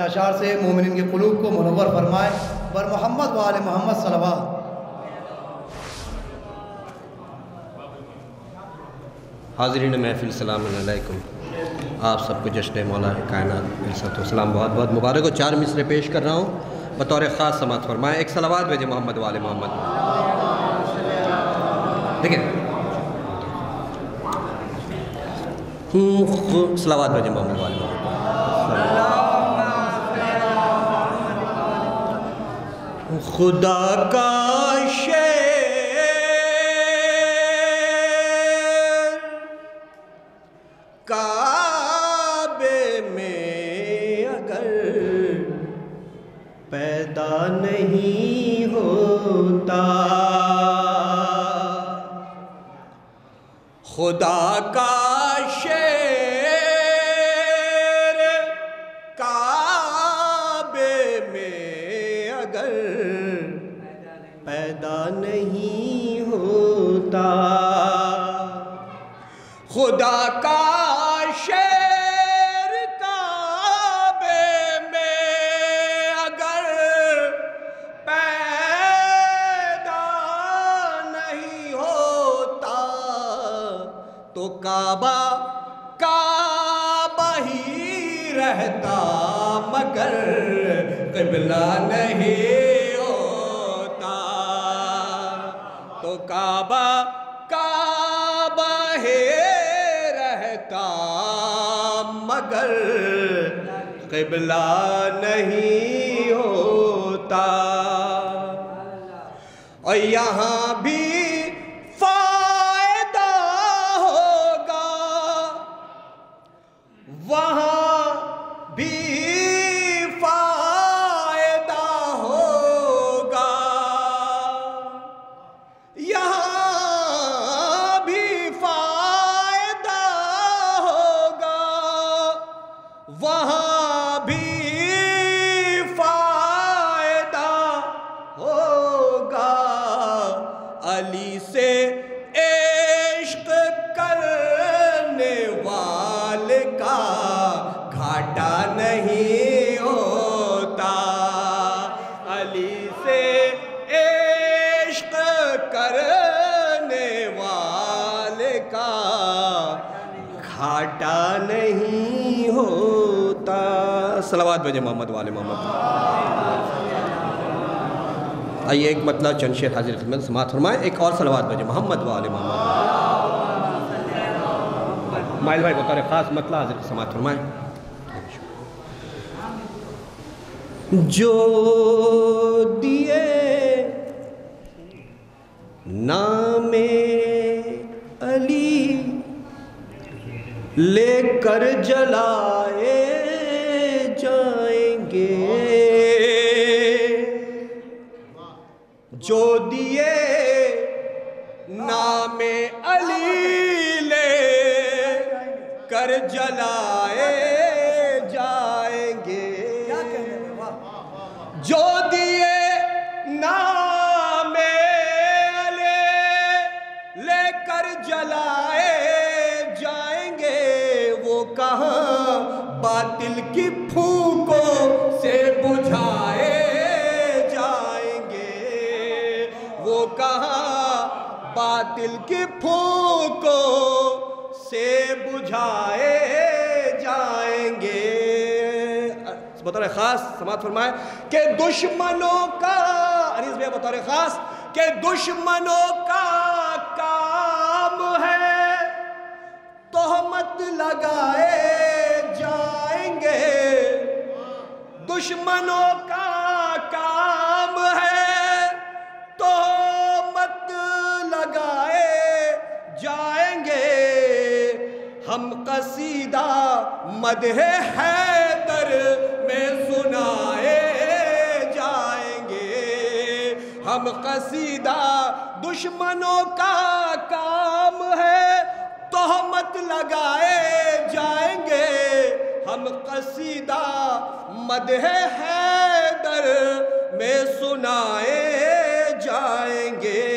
अशार से मोमिन के कलूब को मनवर फरमाए बर मोहम्मद वाल मोहम्मद सलवा हाजरीन महफिल सलामकुम आप सबको जश्न मौला कायनात सलाम बहुत बहुत मुबारक हो। चार मिसरे पेश कर रहा हूँ। बतौर ख़ास समात फरमाए। एक सलावाद भेजे मोहम्मद वाले मोहम्मद। ठीक है? सलावाद भेजे मोहम्मद वाले मोहम्मद। खुदा का शेर। काबे में अगर पैदा नहीं होता। खुदा का शेर पैदा नहीं होता। खुदा का शेर काबे में अगर पैदा नहीं होता तो काबा काबा ही रहता, मगर किबला नहीं काबा काबा है रहता मगर किबला नहीं होता। और यहाँ भी नहीं होता। अली से इश्क करने वाले का घाटा नहीं होता। सलावाद बजे मोहम्मद वाले मोहम्मद। आइए एक मतलब चंद हाजिर खिदमत। समात फरमाए। एक और सलावाद बजे मोहम्मद वाले मोहम्मद। माइल भाई बतौर ख़ास मतलब हाजिर समात फरमाए। जो दिए नामे अली लेकर जलाए जाएँगे। जो दिए नामे अली ले कर जलाए बातिल की फूकों से बुझाए जाएँगे। वो कहा? बातिल की फूकों से बुझाए जाएँगे। बतौर खास समात फरमाए कि दुश्मनों का अनीस भैया बतौर खास के दुश्मनों का काम है तोहमत लगाए दुश्मनों का काम है तो मत लगाए जाएँगे। हम कसीदा मदह हैदर में सुनाए जाएँगे। हम कसीदा दुश्मनों का काम है तोहमत लगाए जाएँगे। हम कसीदा मदह हैदर में सुनाए जाएँगे।